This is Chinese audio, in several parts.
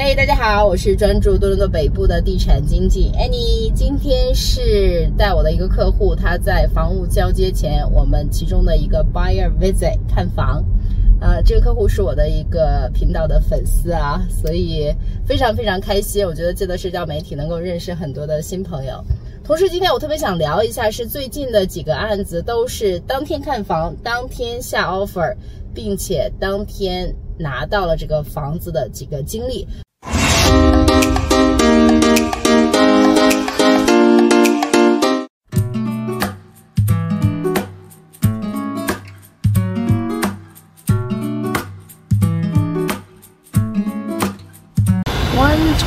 嘿，大家好，我是专注多伦多北部的地产经纪 Annie。今天是带我的一个客户，他在房屋交接前，我们其中的一个 buyer visit 看房。呃，这个客户是我的一个频道的粉丝啊，所以非常非常开心。我觉得借的社交媒体能够认识很多的新朋友。同时，今天我特别想聊一下，是最近的几个案子都是当天看房，当天下 offer，并且当天拿到了这个房子的几个经历。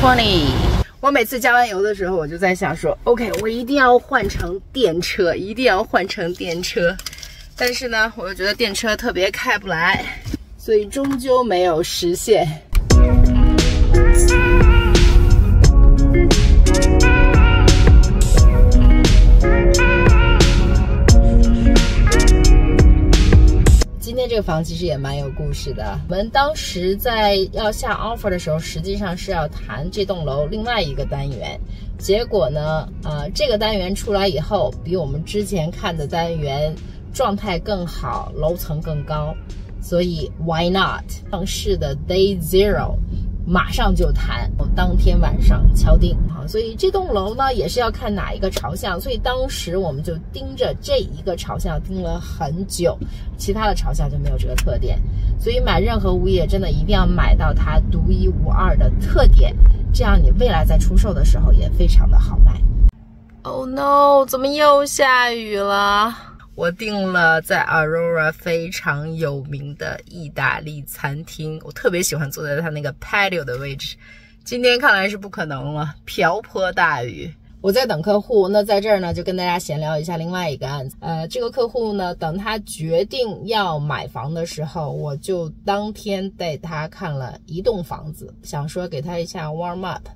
twenty。我每次加完油的时候，我就在想说，OK，我一定要换成电车，一定要换成电车。但是呢，我又觉得电车特别开不来，所以终究没有实现。房其实也蛮有故事的。我们当时在要下 offer 的时候，实际上是要谈这栋楼另外一个单元。结果呢，呃，这个单元出来以后，比我们之前看的单元状态更好，楼层更高，所以 why not？上市的 day zero。马上就谈，当天晚上敲定哈，所以这栋楼呢也是要看哪一个朝向，所以当时我们就盯着这一个朝向盯了很久，其他的朝向就没有这个特点，所以买任何物业真的一定要买到它独一无二的特点，这样你未来在出售的时候也非常的好卖。Oh no，怎么又下雨了？我订了在 Aurora 非常有名的意大利餐厅，我特别喜欢坐在它那个 patio 的位置。今天看来是不可能了，瓢泼大雨。我在等客户，那在这儿呢，就跟大家闲聊一下另外一个案子。呃，这个客户呢，等他决定要买房的时候，我就当天带他看了一栋房子，想说给他一下 warm up。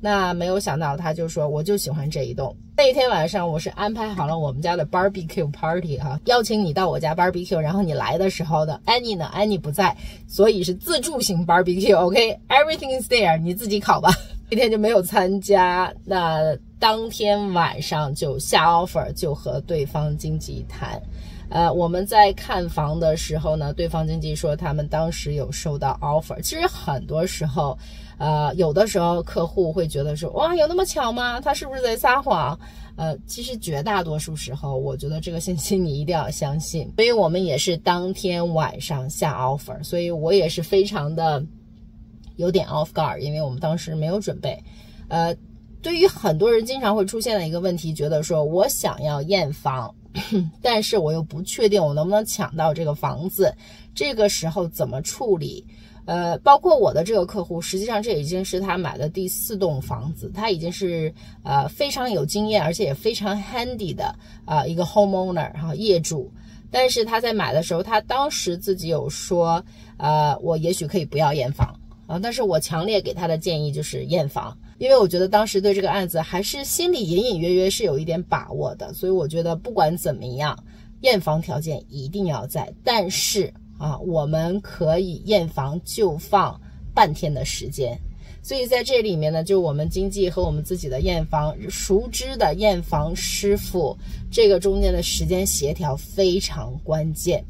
那没有想到，他就说我就喜欢这一栋。那一天晚上，我是安排好了我们家的 barbecue party 哈，邀请你到我家 barbecue，然后你来的时候呢，Annie 呢，Annie 不在，所以是自助型 barbecue，OK，everything is there，你自己烤吧。那天就没有参加，那当天晚上就下 offer，就和对方经纪谈。呃，我们在看房的时候呢，对方经纪说他们当时有收到 offer。其实很多时候，呃，有的时候客户会觉得说，哇，有那么巧吗？他是不是在撒谎？呃，其实绝大多数时候，我觉得这个信息你一定要相信。所以我们也是当天晚上下 offer，所以我也是非常的有点 off guard，因为我们当时没有准备。呃，对于很多人经常会出现的一个问题，觉得说我想要验房。但是我又不确定我能不能抢到这个房子，这个时候怎么处理？呃，包括我的这个客户，实际上这已经是他买的第四栋房子，他已经是呃非常有经验，而且也非常 handy 的啊一个 homeowner 哈业主。但是他在买的时候，他当时自己有说，呃，我也许可以不要验房啊，但是我强烈给他的建议就是验房。因为我觉得当时对这个案子还是心里隐隐约约是有一点把握的，所以我觉得不管怎么样，验房条件一定要在。但是啊，我们可以验房就放半天的时间。所以在这里面呢，就我们经济和我们自己的验房熟知的验房师傅，这个中间的时间协调非常关键。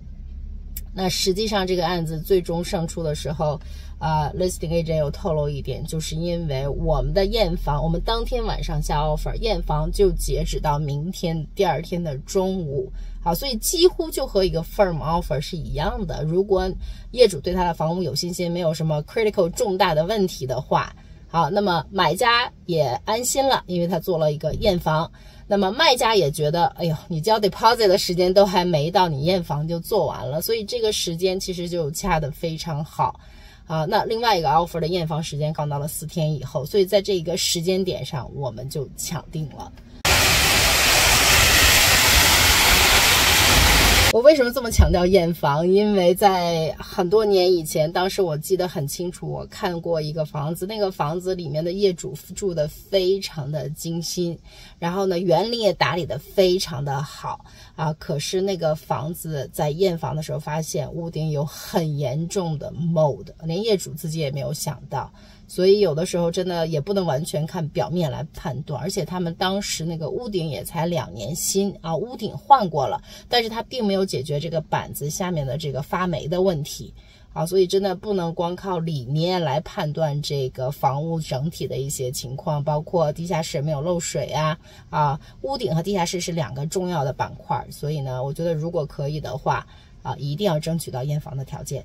那实际上这个案子最终胜出的时候。啊，listing agent 有透露一点，就是因为我们的验房，我们当天晚上下 offer，验房就截止到明天第二天的中午，好，所以几乎就和一个 firm offer 是一样的。如果业主对他的房屋有信心，没有什么 critical 重大的问题的话，好，那么买家也安心了，因为他做了一个验房，那么卖家也觉得，哎呦，你交 deposit 的时间都还没到，你验房就做完了，所以这个时间其实就掐得非常好。啊，那另外一个 offer 的验房时间刚到了四天以后，所以在这一个时间点上，我们就抢定了。我为什么这么强调验房？因为在很多年以前，当时我记得很清楚，我看过一个房子，那个房子里面的业主住的非常的精心，然后呢，园林也打理的非常的好啊。可是那个房子在验房的时候，发现屋顶有很严重的 mold，连业主自己也没有想到。所以有的时候真的也不能完全看表面来判断。而且他们当时那个屋顶也才两年新啊，屋顶换过了，但是它并没有解决这个板子下面的这个发霉的问题。啊，所以真的不能光靠里面来判断这个房屋整体的一些情况，包括地下室没有漏水啊，啊，屋顶和地下室是两个重要的板块，所以呢，我觉得如果可以的话，啊，一定要争取到验房的条件。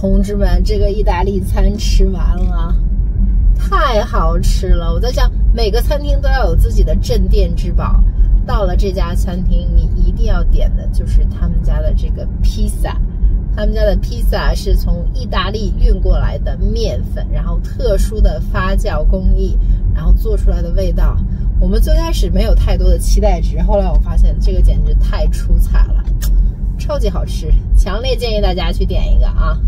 同志们，这个意大利餐吃完了，太好吃了！我在想，每个餐厅都要有自己的镇店之宝。到了这家餐厅，你一定要点的就是他们家的这个披萨。他们家的披萨是从意大利运过来的面粉，然后特殊的发酵工艺，然后做出来的味道。我们最开始没有太多的期待值，后来我发现这个简直太出彩了，超级好吃，强烈建议大家去点一个啊！